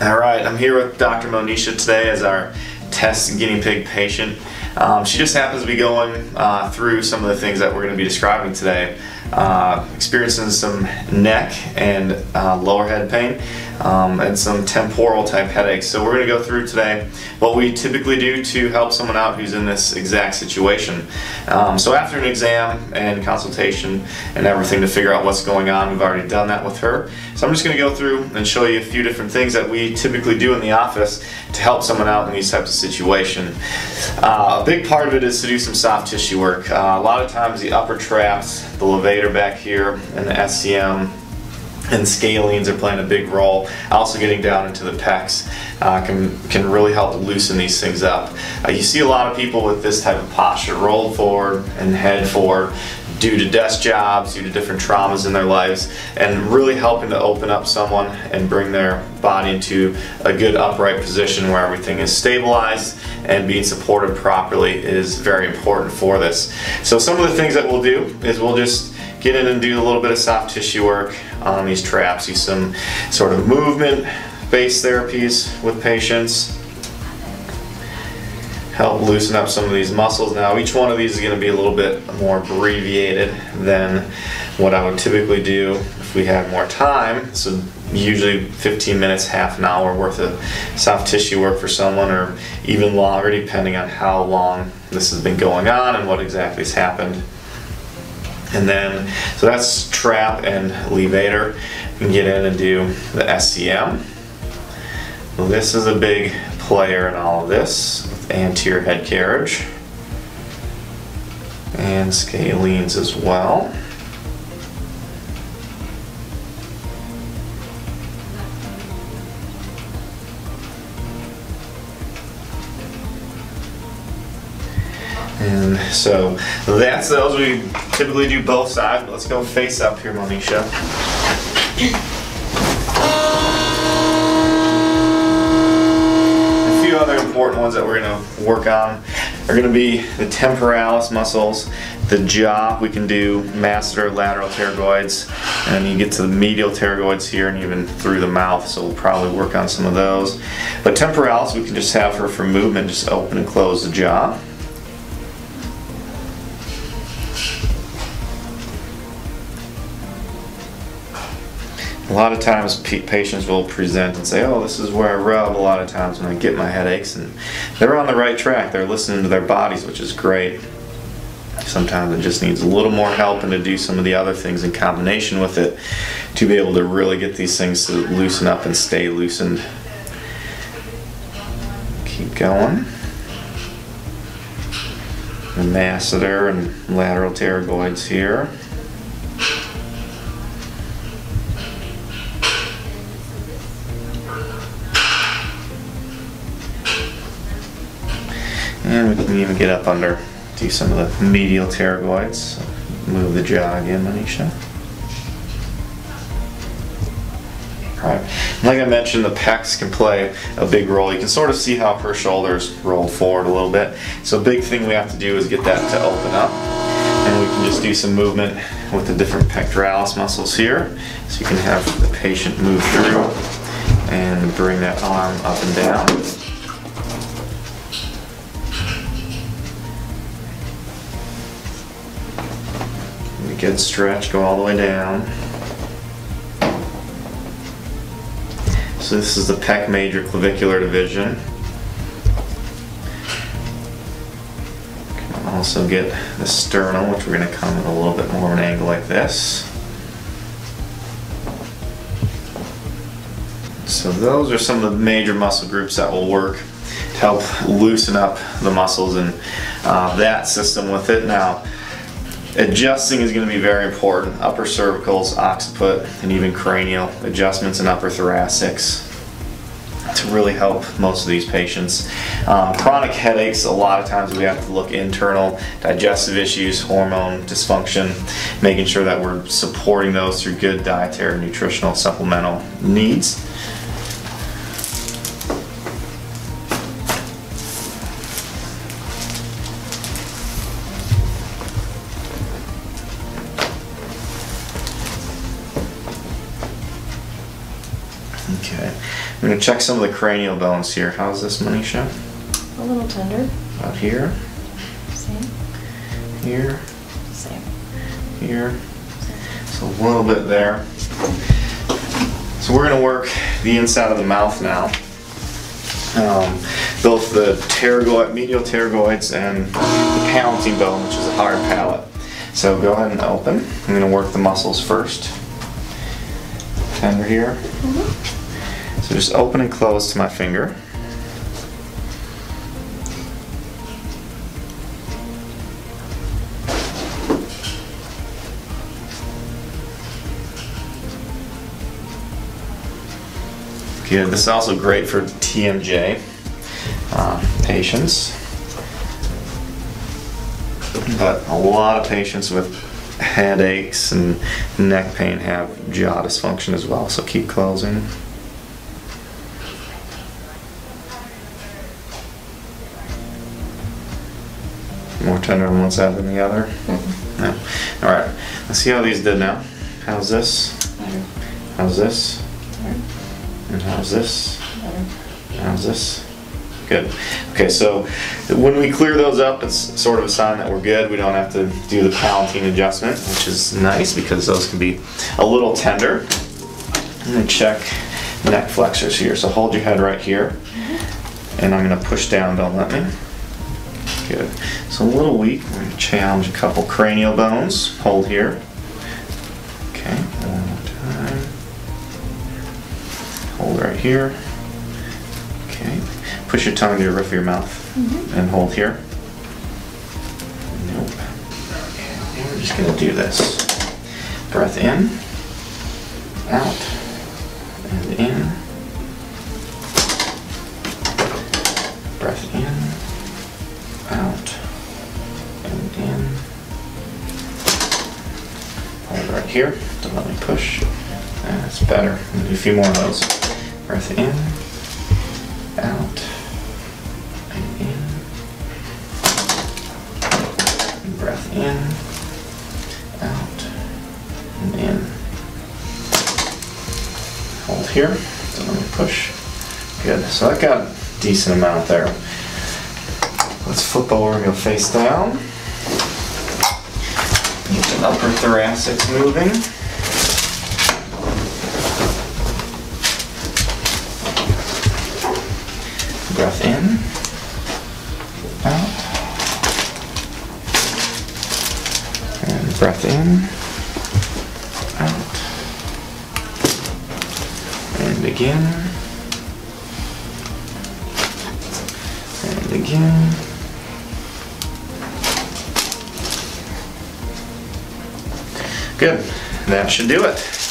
All right, I'm here with Dr. Monisha today as our test guinea pig patient. Um, she just happens to be going uh, through some of the things that we're going to be describing today. Uh, experiencing some neck and uh, lower head pain um, and some temporal type headaches. So we're going to go through today what we typically do to help someone out who's in this exact situation. Um, so after an exam and consultation and everything to figure out what's going on, we've already done that with her. So I'm just going to go through and show you a few different things that we typically do in the office to help someone out in these types of situations. Uh, a big part of it is to do some soft tissue work. Uh, a lot of times the upper traps, the levator back here, and the SCM and scalenes are playing a big role. Also getting down into the pecs uh, can, can really help loosen these things up. Uh, you see a lot of people with this type of posture, rolled forward and head forward due to desk jobs, due to different traumas in their lives, and really helping to open up someone and bring their body into a good upright position where everything is stabilized and being supported properly is very important for this. So some of the things that we'll do is we'll just get in and do a little bit of soft tissue work on these traps. Use some sort of movement based therapies with patients. Help loosen up some of these muscles. Now each one of these is going to be a little bit more abbreviated than what I would typically do if we had more time. So usually 15 minutes, half an hour worth of soft tissue work for someone or even longer depending on how long this has been going on and what exactly has happened. And then, so that's trap and levator. You can get in and do the SCM. This is a big player in all of this, with anterior head carriage. And scalenes as well. And so that's those. We typically do both sides. Let's go face up here, Monisha. A few other important ones that we're going to work on are going to be the temporalis muscles, the jaw. We can do masseter lateral pterygoids, and you get to the medial pterygoids here and even through the mouth. So we'll probably work on some of those. But temporalis, we can just have her for movement, just open and close the jaw. A lot of times patients will present and say, oh, this is where I rub a lot of times when I get my headaches. And they're on the right track. They're listening to their bodies, which is great. Sometimes it just needs a little more help and to do some of the other things in combination with it to be able to really get these things to loosen up and stay loosened. Keep going. The masseter and lateral pterygoids here. Even get up under, do some of the medial pterygoids. Move the jaw again, Manisha. Right. Like I mentioned, the pecs can play a big role. You can sort of see how her shoulders roll forward a little bit. So big thing we have to do is get that to open up. And we can just do some movement with the different pectoralis muscles here. So you can have the patient move through and bring that arm up and down. Good stretch, go all the way down. So this is the pec major clavicular division. Can also get the sternum, which we're going to come at a little bit more of an angle like this. So those are some of the major muscle groups that will work to help loosen up the muscles and uh, that system with it. Now, Adjusting is going to be very important. Upper cervicals, occiput, and even cranial adjustments and upper thoracics to really help most of these patients. Um, chronic headaches, a lot of times we have to look internal, digestive issues, hormone dysfunction, making sure that we're supporting those through good dietary, nutritional, supplemental needs. We're gonna check some of the cranial bones here. How's this, Manisha? A little tender. About here, Same. here, Same. here. So a little bit there. So we're gonna work the inside of the mouth now. Um, both the pterygoid, medial pterygoids and the palatine bone, which is a hard palate. So go ahead and open. I'm gonna work the muscles first. Tender here. So just open and close to my finger. Good. This is also great for TMJ uh, patients. But a lot of patients with headaches and neck pain have jaw dysfunction as well, so keep closing. Tender on one side than the other? Mm-hmm. No. All right, let's see how these did now. How's this? Better. How's this? Better. And how's this? Better. How's this? Good. Okay, so when we clear those up, it's sort of a sign that we're good. We don't have to do the palatine adjustment, which is nice because those can be a little tender. I'm gonna check neck flexors here. So hold your head right here, mm-hmm. and I'm gonna push down. Don't let me. Good. So a little weak. We're gonna challenge a couple cranial bones. Hold here. Okay. One more time. Hold right here. Okay. Push your tongue to the roof of your mouth mm-hmm. and hold here. Nope. Okay. We're just gonna do this. Breath in, out, here. Don't let me push. Uh, That's better. Do a few more of those. Breath in, out, and in. And breath in, out, and in. Hold here. Don't let me push. Good. So I got a decent amount there. Let's flip over and go face down. Upper thoracics moving. Breath in, out, and breath in, out, and again, and again. Good. That should do it.